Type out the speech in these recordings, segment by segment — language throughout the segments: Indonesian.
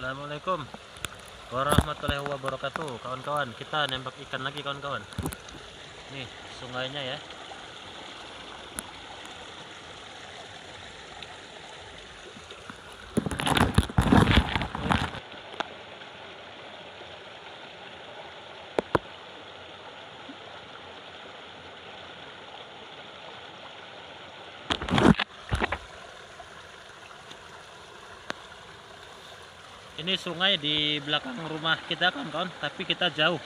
Assalamualaikum warahmatullahi wabarakatuh. Kawan-kawan kita nembak ikan lagi kawan-kawan. Nih sungainya ya ini sungai di belakang rumah kita kawan-kawan tapi kita jauh.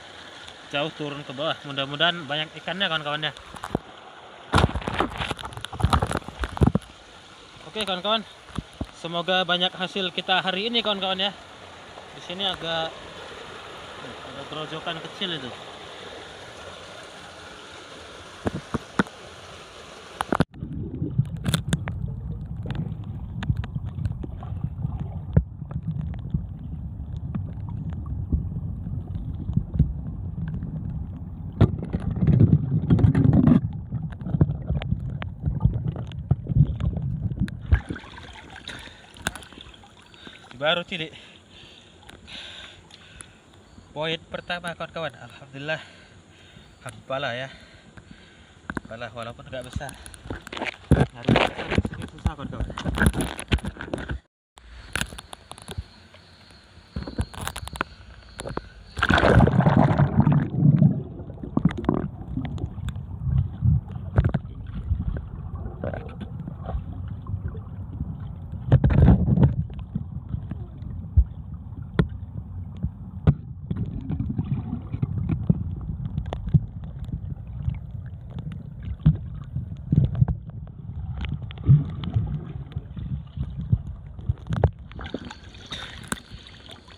Jauh turun ke bawah. Mudah-mudahan banyak ikannya kawan-kawan ya. Oke kawan-kawan. Semoga banyak hasil kita hari ini kawan-kawan ya. Di sini agak ada gerojokan kecil itu baru cilik poin pertama kawan-kawan Alhamdulillah pala ya pala walaupun nggak besar sini susah kawan-kawan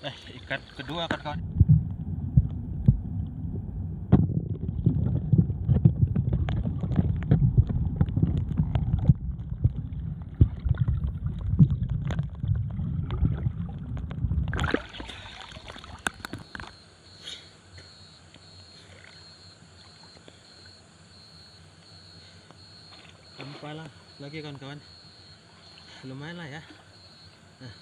eh ikan kedua kan kawan. Lagi kawan-kawan. Lumayan lah ya. Oh,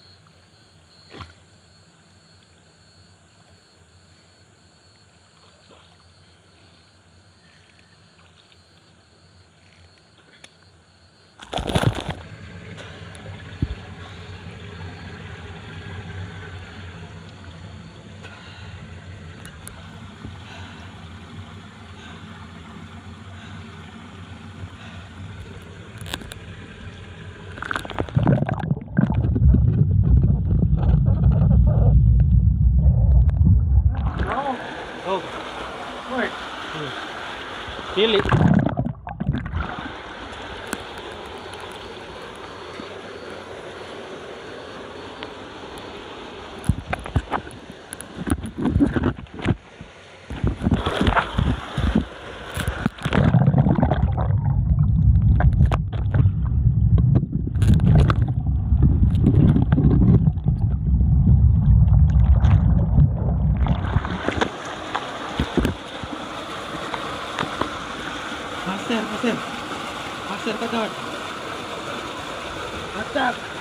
cilik. Pasir kawan.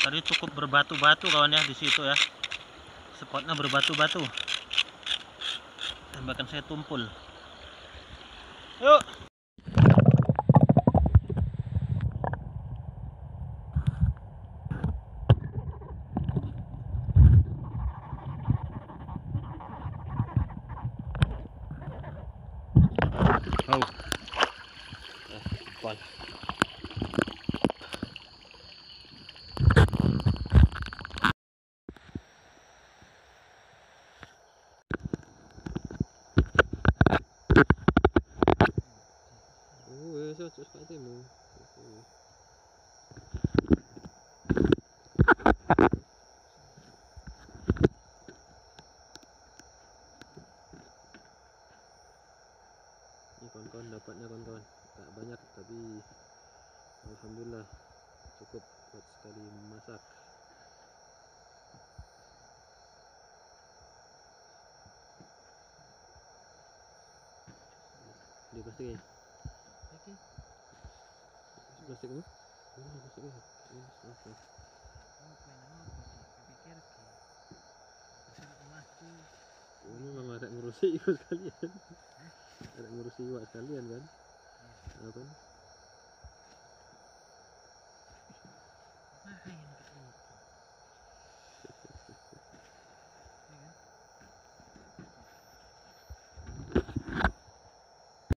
Tadi cukup berbatu-batu kawan ya di situ ya. Spotnya berbatu-batu. Tembakan saya tumpul. Yuk. Oh. Eh, terus patimu gitu. ini kawan-kawan dapatnya kawan-kawan tak banyak tapi Alhamdulillah cukup buat sekali masak. dia pasti kayaknya. plastik kamu? Mana plastik kamu? Ini main apa ni? Kepikir ke? Masih. Oh, ini memang ada ngurusi ikut sekalian. Ada ngurusi iwak sekalian kan? Apa ni?